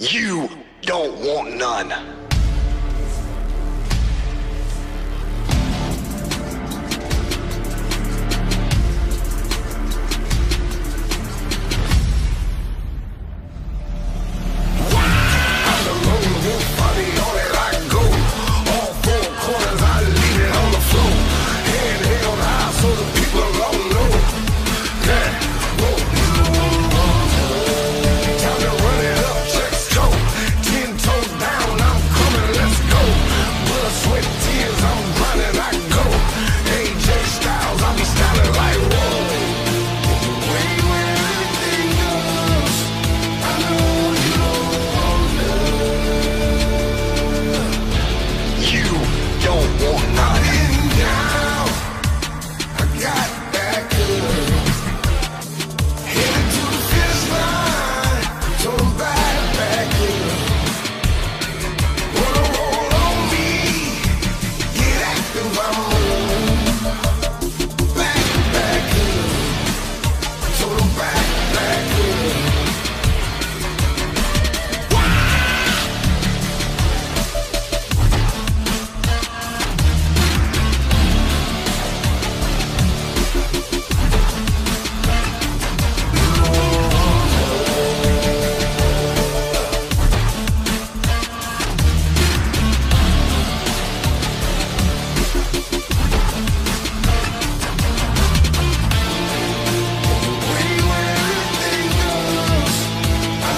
You don't want none.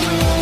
Thank you.